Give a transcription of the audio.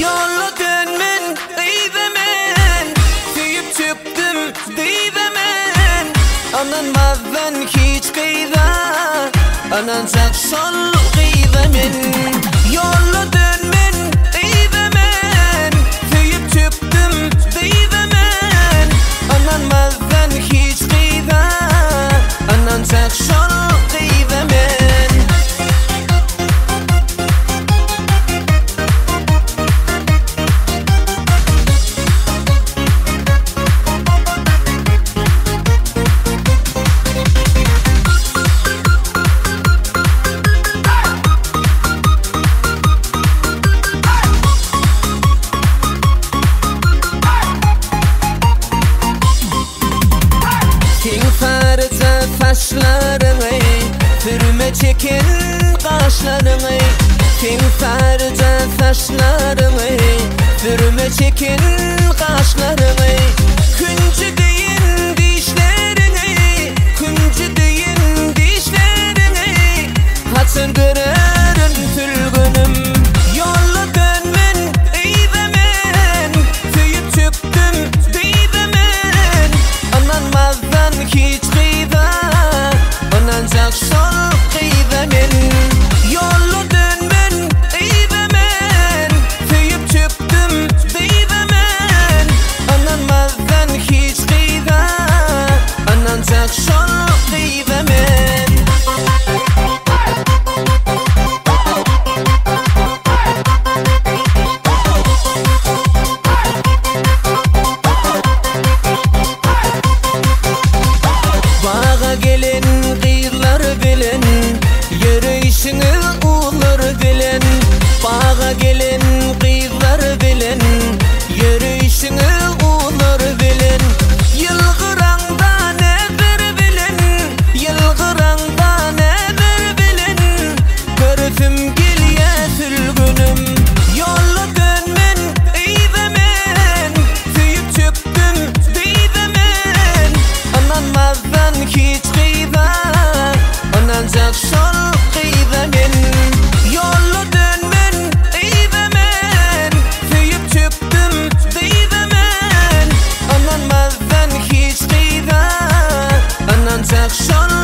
Yolla dönmen eyvemen Tüyüp çıktım deyvemen Ananmaz ben hiç kıyda Anancak sol kıyvemen Yolla kaşlarını Türme çekin kaşlarını Keyferce saçlarını Türme çekin kaşlarını Küncü deyin dişlerini Küncü deyin dişlerini. Hatırgırın tülgünüm hiç көңіл ұлыр білен баға келен қыздар білін love, show.